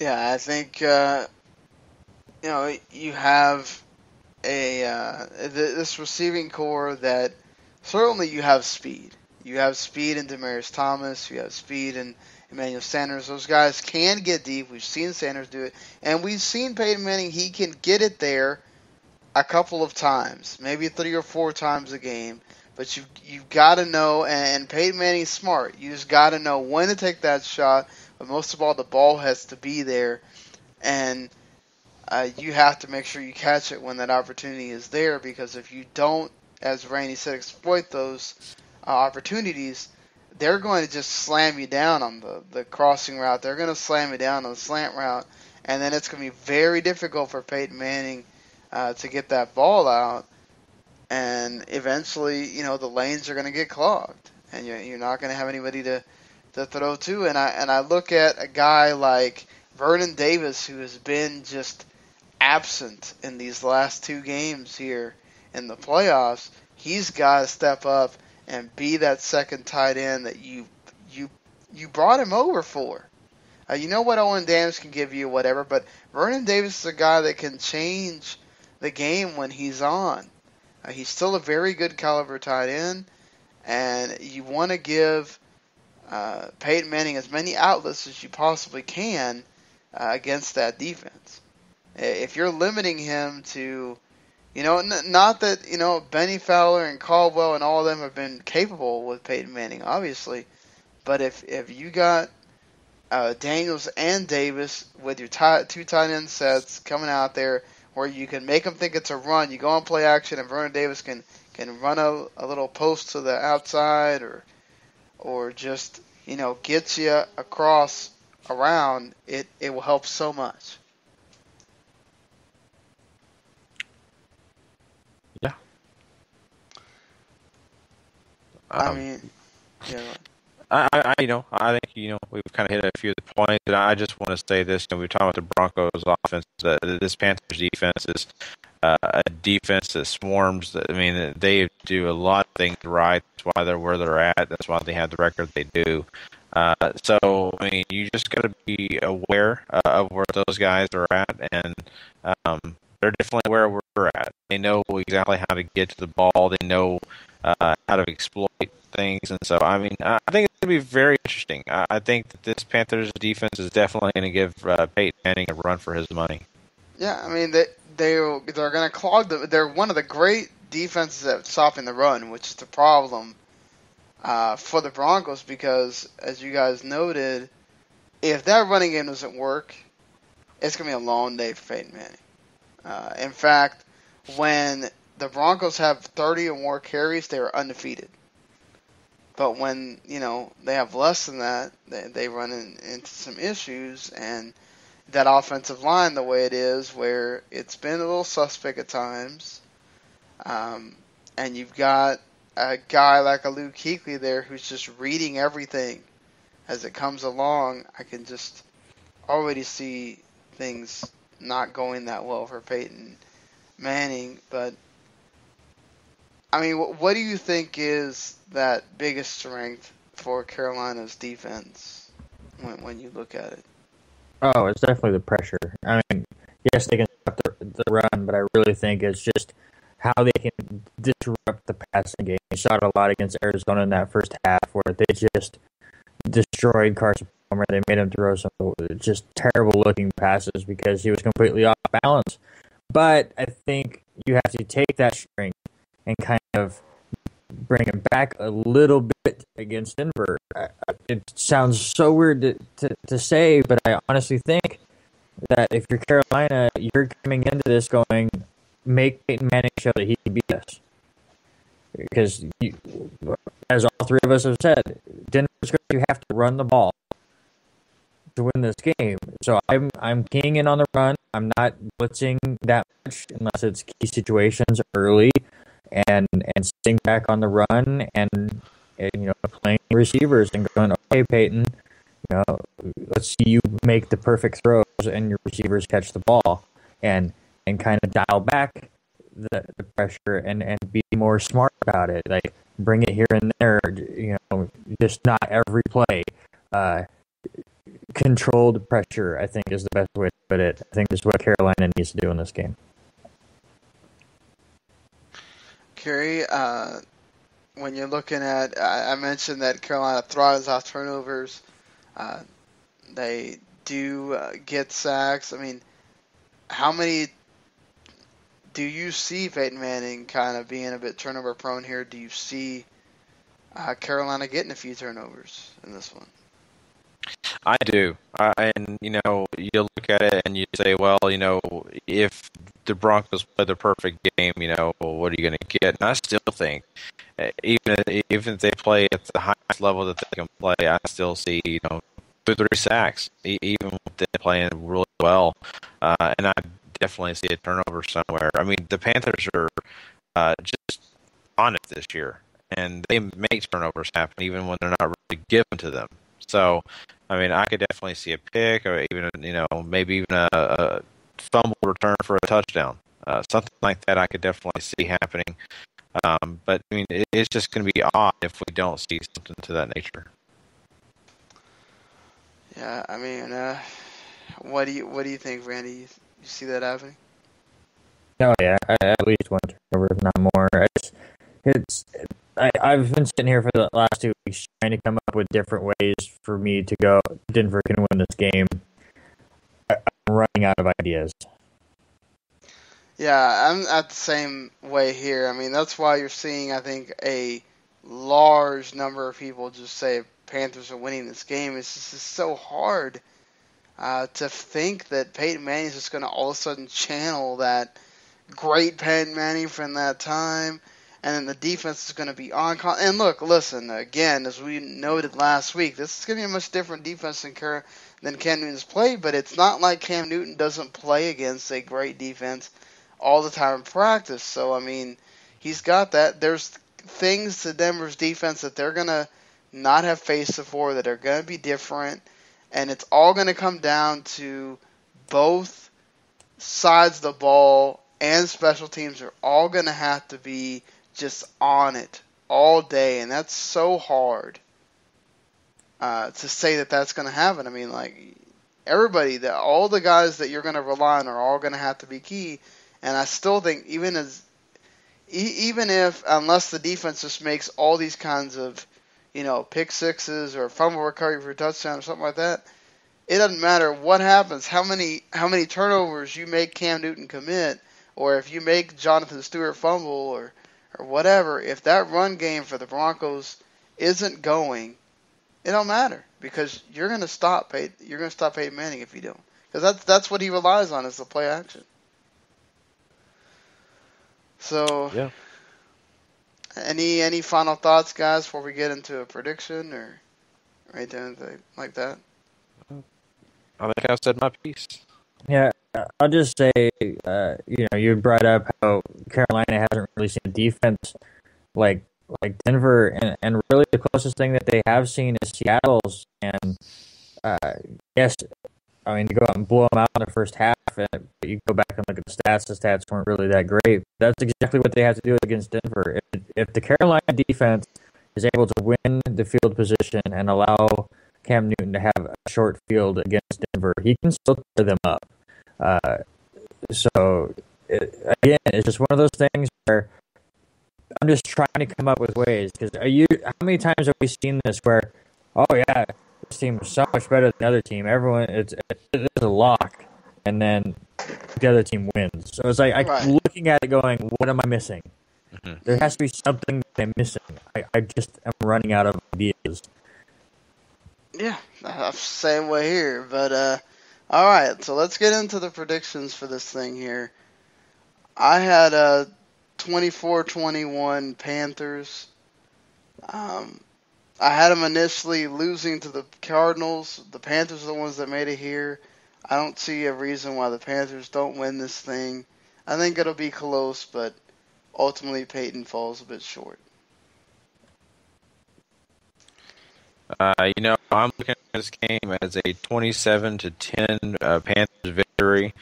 Yeah, I think uh, you know you have a uh, this receiving core that certainly you have speed. You have speed in Demaryius Thomas. You have speed in Emmanuel Sanders. Those guys can get deep. We've seen Sanders do it, and we've seen Peyton Manning. He can get it there a couple of times, maybe three or four times a game. But you you've got to know, and Peyton Manning's smart. You just got to know when to take that shot. But most of all, the ball has to be there, and uh, you have to make sure you catch it when that opportunity is there because if you don't, as Randy said, exploit those uh, opportunities, they're going to just slam you down on the, the crossing route. They're going to slam you down on the slant route, and then it's going to be very difficult for Peyton Manning uh, to get that ball out. And eventually, you know, the lanes are going to get clogged, and you're, you're not going to have anybody to, to throw to. And I and I look at a guy like Vernon Davis, who has been just absent in these last two games here in the playoffs, he's got to step up and be that second tight end that you you you brought him over for. Uh, you know what Owen Davis can give you, whatever, but Vernon Davis is a guy that can change the game when he's on. Uh, he's still a very good caliber tight end, and you want to give uh, Peyton Manning as many outlets as you possibly can uh, against that defense if you're limiting him to, you know, n- not that you know Bennie Fowler and Caldwell and all of them have been capable with Peyton Manning, obviously, but if if you got uh, Daniels and Davis with your tie, two tight end sets coming out there where you can make them think it's a run, you go on play action, and Vernon Davis can can run a, a little post to the outside or or just you know get you across around, it it will help so much. I um, mean, yeah. I, I, you know, I think you know we've kind of hit a few of the points, and I just want to say this. You know, we are talking about the Broncos' offense. That this Panthers defense is uh, a defense that swarms. I mean, they do a lot of things right. That's why they're where they're at. That's why they have the record they do. Uh, so, I mean, you just got to be aware uh, of where those guys are at, and um, they're definitely where we're at. They know exactly how to get to the ball. They know uh, how to exploit things. And so, I mean, I think it's going to be very interesting. I, think that this Panthers defense is definitely going to give uh, Peyton Manning a run for his money. Yeah, I mean, they, they, they're going to clog the. They're one of the great defenses at stopping the run, which is the problem uh, for the Broncos because, as you guys noted, if that running game doesn't work, it's going to be a long day for Peyton Manning. Uh, in fact, when the Broncos have 30 or more carries, they are undefeated. But when you know they have less than that, they, they run in, into some issues, and that offensive line, the way it is, where it's been a little suspect at times, Um, and you've got a guy like a Luke Kuechly there who's just reading everything as it comes along. I can just already see things not going that well for Peyton Manning. But I mean, what do you think is that biggest strength for Carolina's defense when when you look at it? Oh, it's definitely the pressure. I mean, yes, they can stop the, the run, but I really think it's just how they can disrupt the passing game. Saw it a lot against Arizona in that first half, where they just destroyed Carson Palmer. They made him throw some just terrible looking passes because he was completely off balance. But I think you have to take that strength and kind of bring him back a little bit against Denver. It sounds so weird to, to, to say, but I honestly think that if you're Carolina, you're coming into this going, make Peyton Manning show that he can beat us. Because, you, as all three of us have said, Denver's going to have to run the ball to win this game. So I'm I'm keying in on the run. I'm not blitzing that much unless it's key situations early, and and sitting back on the run and, and you know playing receivers and going, okay, Peyton, you know, let's see you make the perfect throws and your receivers catch the ball, and and kind of dial back the, the pressure and and be more smart about it. Like bring it here and there, you know, just not every play. Uh, controlled pressure, I think, is the best way to put it. I think this is what Carolina needs to do in this game. Gary, uh, when you're looking at, I, I mentioned that Carolina thrives off turnovers. Uh, they do uh, get sacks. I mean, how many do you see Peyton Manning kind of being a bit turnover prone here? Do you see uh, Carolina getting a few turnovers in this one? I do, uh, and you know, you look at it and you say, well, you know, if the Broncos play the perfect game, you know, well, what are you going to get? And I still think, uh, even even if they play at the highest level that they can play, I still see, you know, two three sacks, even with them playing really well, uh, and I definitely see a turnover somewhere. I mean, the Panthers are uh, just on it this year, and they make turnovers happen even when they're not really given to them. So, I mean, I could definitely see a pick, or even you know, maybe even a, a fumble return for a touchdown, uh, something like that. I could definitely see happening. Um, but I mean, it, it's just going to be odd if we don't see something to that nature. Yeah, I mean, uh, what do you what do you think, Randy? You, you see that happening? Oh yeah, at least one turnover, if not more. It's, it's I, I've been sitting here for the last two weeks trying to come up with different ways for me to go. Denver can win this game. Running out of ideas. Yeah, I'm at the same way here. I mean, that's why you're seeing, I think, a large number of people just say Panthers are winning this game. It's just it's so hard uh, to think that Peyton Manning is just going to all of a sudden channel that great Peyton Manning from that time and then the defense is going to be on. Con- and look, listen again, as we noted last week, this is going to be a much different defense than, Car- than Cam Newton's played. But it's not like Cam Newton doesn't play against a great defense all the time in practice. So I mean, he's got that. There's things to Denver's defense that they're going to not have faced before that are going to be different, and it's all going to come down to both sides of the ball and special teams are all going to have to be just on it all day, and that's so hard uh, to say that that's going to happen. I mean, like everybody, that all the guys that you're going to rely on are all going to have to be key. And I still think even as even if unless the defense just makes all these kinds of you know pick sixes or fumble recovery for a touchdown or something like that, it doesn't matter what happens, how many how many turnovers you make Cam Newton commit, or if you make Jonathan Stewart fumble or or whatever, if that run game for the Broncos isn't going, it don't matter because you're going to stop Pey- you're going to stop Peyton Manning if you don't because that's that's what he relies on is the play action. So yeah. Any any final thoughts, guys, before we get into a prediction or anything like that? I think I've said my piece. Yeah, I'll just say, uh, you know, you brought up how Carolina hasn't really seen defense like like Denver, and, and really the closest thing that they have seen is Seattle's. And uh, yes, I mean to go out and blow them out in the first half, and you go back and look at the stats. The stats weren't really that great. That's exactly what they have to do against Denver. If, if the Carolina defense is able to win the field position and allow Cam Newton to have a short field against Denver, he can still tear them up. Uh, so it, again, it's just one of those things where I'm just trying to come up with ways because are you? How many times have we seen this where, oh yeah, this team is so much better than the other team. Everyone, it's it's a lock, and then the other team wins. So it's like I'm Right. looking at it, going, what am I missing? Mhm. There has to be something that I'm missing. I, I just am running out of ideas. Yeah, uh, same way here. But uh, all right, so let's get into the predictions for this thing here. I had a 24-21 Panthers. Um, I had them initially losing to the Cardinals. The Panthers are the ones that made it here. I don't see a reason why the Panthers don't win this thing. I think it'll be close, but ultimately Peyton falls a bit short. Uh, you know, I'm looking at this game as a 27 to 10 uh, Panthers victory.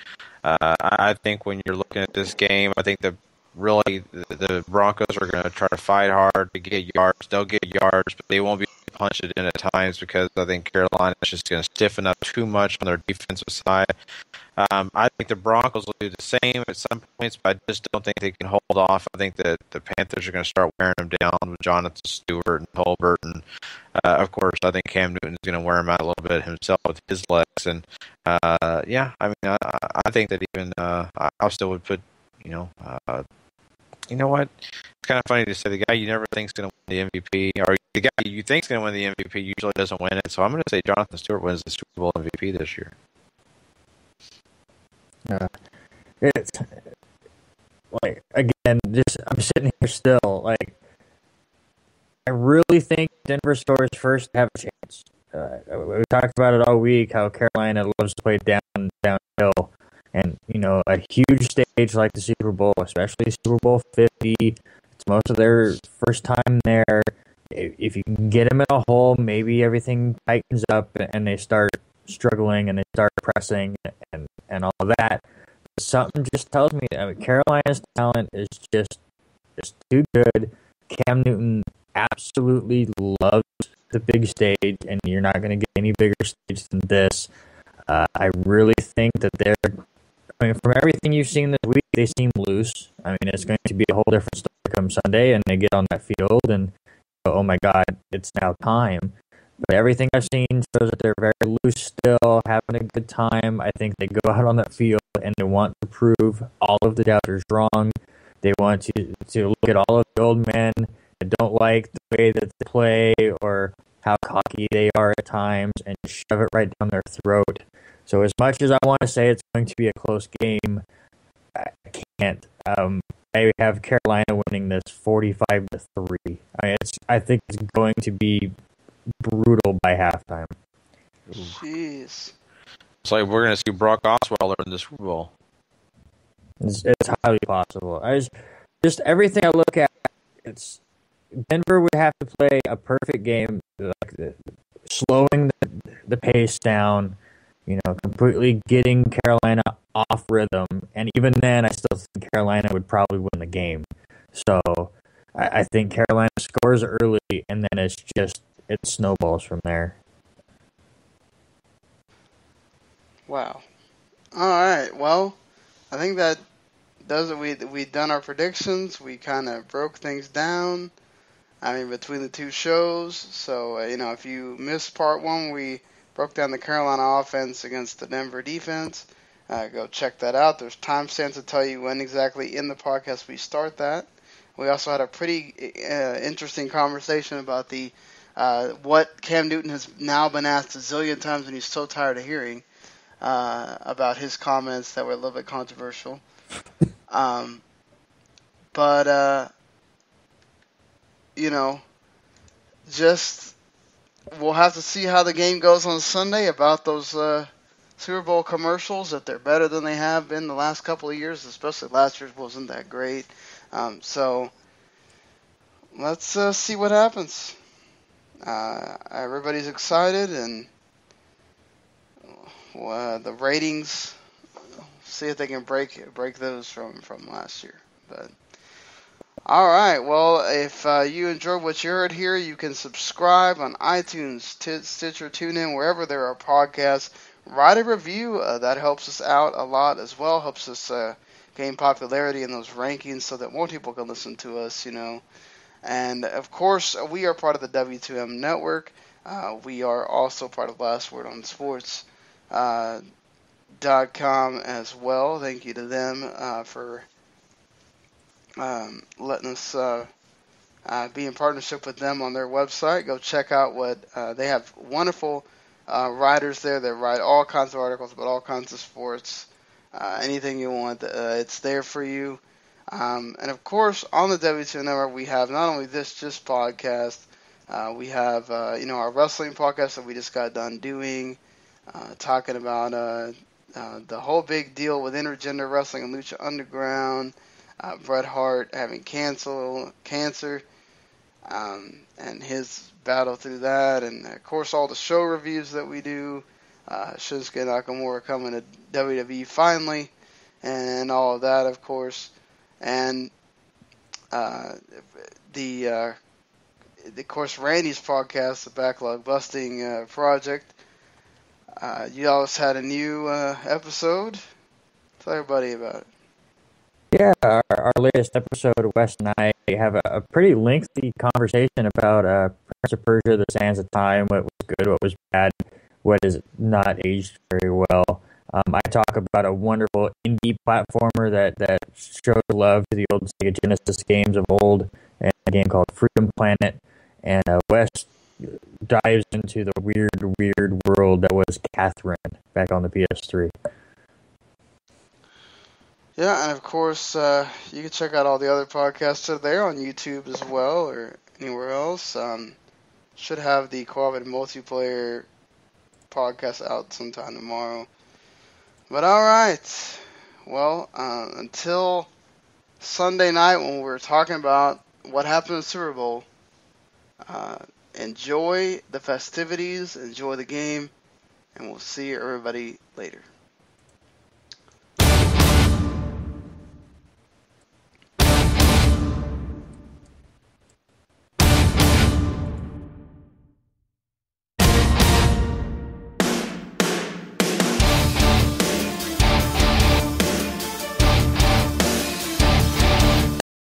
Uh, I think when you're looking at this game, I think that really the, Broncos are going to try to fight hard to get yards. They'll get yards, but they won't be able to punch it in at times because I think Carolina is just going to stiffen up too much on their defensive side. Um, I think the Broncos will do the same at some points, but I just don't think they can hold off. I think that the Panthers are going to start wearing them down with Jonathan Stewart and Tolbert, and uh, of course, I think Cam Newton is going to wear him out a little bit himself with his legs. And uh, yeah, I mean, I, I think that even uh, I still would put, you know, uh, you know what? It's kind of funny to say the guy you never think's going to win the MVP, or the guy you think's going to win the MVP usually doesn't win it. So I'm going to say Jonathan Stewart wins the Super Bowl MVP this year. Uh, it's like again, just I'm sitting here still. Like, I really think Denver scores first have a chance. Uh, we talked about it all week. How Carolina loves to play down downhill, and you know a huge stage like the Super Bowl, especially Super Bowl Fifty. It's most of their first time there. If you can get them in a hole, maybe everything tightens up and they start struggling and they start pressing and and all that. Something just tells me I mean, Carolina's talent is just just too good. Cam Newton absolutely loves the big stage, and you're not going to get any bigger stage than this. Uh, I really think that they're. Mean, from everything you've seen this week, they seem loose. I mean, it's going to be a whole different story come Sunday, and they get on that field and "Oh my God, it's now time." But everything I've seen shows that they're very loose still, having a good time. I think they go (laughs) out on that field and they want to prove all of the doubters wrong. They want to to look at all of the old men that don't like the way that they play or how cocky they are at times and shove it right down their throat. So as much as I want to say it's going to be a close game, I can't. Um, I have Carolina winning this forty-five to three. I, it's, I think it's going to be brutal by halftime. Jeez. It's like we're going to see Brock Osweiler in the Super Bowl. It's, it's highly possible. I just, just everything I look at, it's Denver would have to play a perfect game, like the, slowing the, the pace down, you know, completely getting Carolina off rhythm, and even then, I still think Carolina would probably win the game. So I, I think Carolina scores early, and then it's just it snowballs from there. Wow. All right. Well, I think that does it. We we done our predictions. We kind of broke things down. I mean, between the two shows. So uh, you know, if you missed part one, we broke down the Carolina offense against the Denver defense. Uh, go check that out. There's timestamps to tell you when exactly in the podcast we start that. We also had a pretty uh, interesting conversation about the uh, what Cam Newton has now been asked a zillion times and he's so tired of hearing uh, about his comments that were a little bit controversial. (laughs) um, but uh, you know, just we'll have to see how the game goes on Sunday about those uh, Super Bowl commercials if they're better than they have been the last couple of years, especially last year's wasn't that great. Um, so let's uh, see what happens. Uh, everybody's excited, and uh, the ratings. See if they can break break those from from last year. But all right, well, if uh, you enjoyed what you heard here, you can subscribe on iTunes, T- Stitcher, TuneIn, wherever there are podcasts. Write a review. Uh, that helps us out a lot as well. Helps us uh, gain popularity in those rankings so that more people can listen to us. You know. And of course, we are part of the W2M network. Uh, we are also part of Last Word on Sports. Uh, dot com as well. Thank you to them uh, for um, letting us uh, uh, be in partnership with them on their website. Go check out what uh, they have. Wonderful uh, writers there that write all kinds of articles about all kinds of sports. Uh, anything you want, it's there for you. Um, and of course, on the W2 Network, we have not only this just podcast, we have you know our wrestling podcast that we just got done doing, talking about uh, the whole big deal with intergender wrestling and Lucha Underground, uh, Bret Hart having cancel cancer, um, and his battle through that, and of course all the show reviews that we do. Shinsuke Nakamura coming to WWE finally, and all of that, of course and uh, the uh, of course Randy's podcast, the Backlog Busting uh, Project. Uh, you always had a new uh, episode. Tell everybody about it. Yeah, our, our latest episode, Wes and I have a, a pretty lengthy conversation about uh, Prince of Persia: The Sands of Time. What was good, what was bad, what is not aged very well. Um, I talk about a wonderful indie platformer that, that showed love to the old Sega Genesis games of old, and a game called Freedom Planet. And uh, Wes dives into the weird, weird world that was Catherine back on the PS3. Yeah, and of course, uh, you can check out all the other podcasts that are there on YouTube as well or anywhere else. Um, should have the cooperative multiplayer podcast out sometime tomorrow. But all right. Well, uh, until Sunday night when we're talking about what happened in the Super Bowl, uh, enjoy the festivities, enjoy the game, and we'll see everybody later.